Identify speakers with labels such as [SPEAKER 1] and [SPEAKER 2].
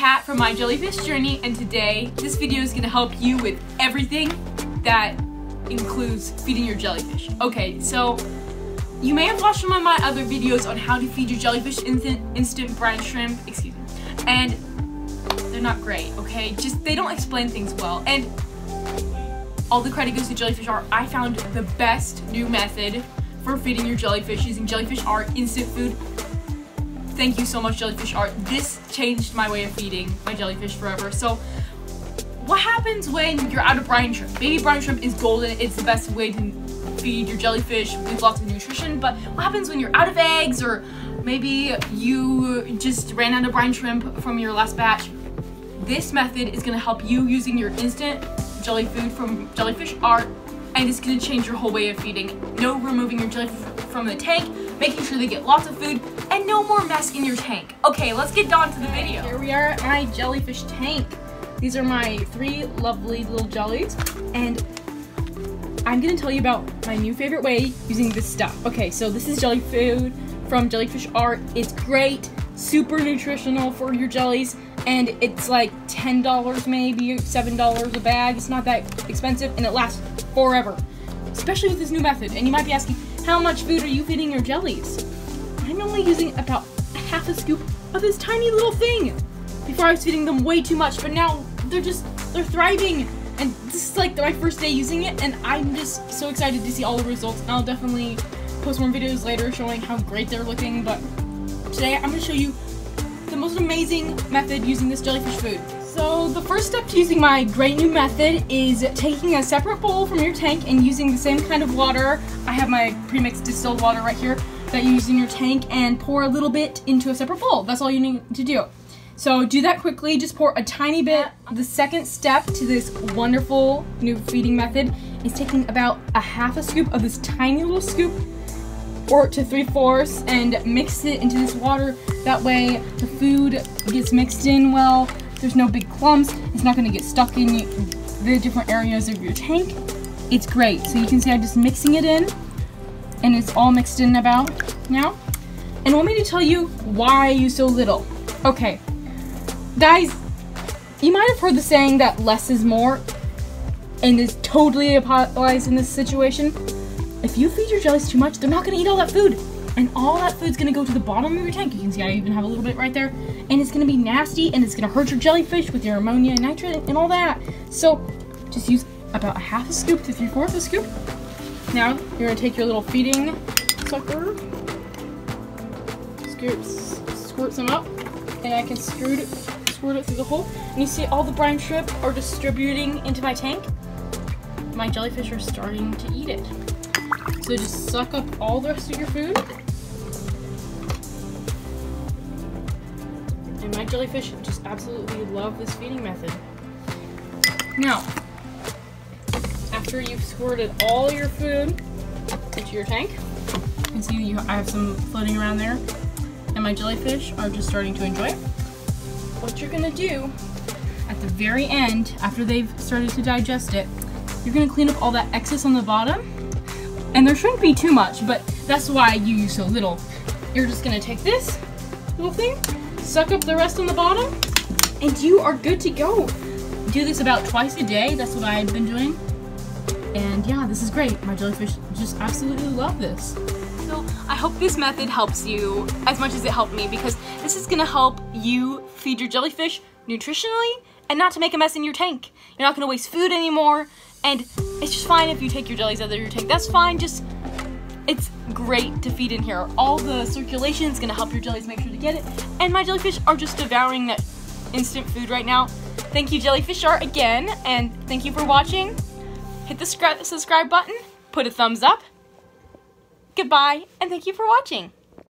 [SPEAKER 1] Kat from My Jellyfish Journey, and today this video is going to help you with everything that includes feeding your jellyfish. Okay, so you may have watched some of my other videos on how to feed your jellyfish instant, instant brine shrimp, excuse me, and they're not great, okay? Just, they don't explain things well, and all the credit goes to Jellyfish Art. I found the best new method for feeding your jellyfish using Jellyfish Art instant food Thank you so much, Jellyfish Art. This changed my way of feeding my jellyfish forever. So, what happens when you're out of brine shrimp? Baby brine shrimp is golden. It's the best way to feed your jellyfish with lots of nutrition. But what happens when you're out of eggs or maybe you just ran out of brine shrimp from your last batch? This method is going to help you using your instant jelly food from Jellyfish Art and it's going to change your whole way of feeding. No removing your jellyfish from the tank, making sure they get lots of food, and no more mess in your tank. Okay, let's get on to the video.
[SPEAKER 2] Here we are at my jellyfish tank. These are my three lovely little jellies, and I'm gonna tell you about my new favorite way using this stuff. Okay, so this is jelly food from Jellyfish Art. It's great, super nutritional for your jellies, and it's like $10 maybe, $7 a bag. It's not that expensive, and it lasts forever, especially with this new method. And you might be asking, how much food are you feeding your jellies? I'm only using about half a scoop of this tiny little thing. Before I was feeding them way too much, but now they're just, they're thriving. And this is like my first day using it, and I'm just so excited to see all the results. And I'll definitely post more videos later showing how great they're looking, but today I'm gonna show you the most amazing method using this jellyfish food. So the first step to using my great new method is taking a separate bowl from your tank and using the same kind of water. I have my premixed distilled water right here that you use in your tank and pour a little bit into a separate bowl. That's all you need to do. So do that quickly, just pour a tiny bit. The second step to this wonderful new feeding method is taking about a half a scoop of this tiny little scoop or to three fourths and mix it into this water. That way the food gets mixed in well there's no big clumps. It's not gonna get stuck in the different areas of your tank. It's great. So you can see I'm just mixing it in and it's all mixed in about now. And want me to tell you why I use so little. Okay, guys, you might have heard the saying that less is more and this totally applies in this situation. If you feed your jellies too much, they're not gonna eat all that food and all that food's gonna go to the bottom of your tank. You can see I even have a little bit right there, and it's gonna be nasty, and it's gonna hurt your jellyfish with your ammonia and nitrate and all that. So just use about a half a scoop to three fourths a scoop. Now you're gonna take your little feeding sucker, scoop, squirt some up, and I can squirt it, squirt it through the hole. And you see all the brine shrimp are distributing into my tank. My jellyfish are starting to eat it. So just suck up all the rest of your food. And my jellyfish just absolutely love this feeding method. Now, after you've squirted all your food into your tank, you can see you, I have some floating around there, and my jellyfish are just starting to enjoy it. What you're gonna do at the very end, after they've started to digest it, you're gonna clean up all that excess on the bottom, and there shouldn't be too much, but that's why you use so little. You're just gonna take this little thing, suck up the rest on the bottom, and you are good to go. Do this about twice a day. That's what I've been doing. And yeah, this is great. My jellyfish just absolutely love this.
[SPEAKER 1] So I hope this method helps you as much as it helped me because this is gonna help you feed your jellyfish nutritionally and not to make a mess in your tank. You're not gonna waste food anymore and it's just fine if you take your jellies out of your tank. That's fine, just it's great to feed in here. All the circulation is gonna help your jellies make sure to get it. And my jellyfish are just devouring that instant food right now. Thank you, Jellyfish Art, again, and thank you for watching. Hit the subscribe button, put a thumbs up. Goodbye, and thank you for watching.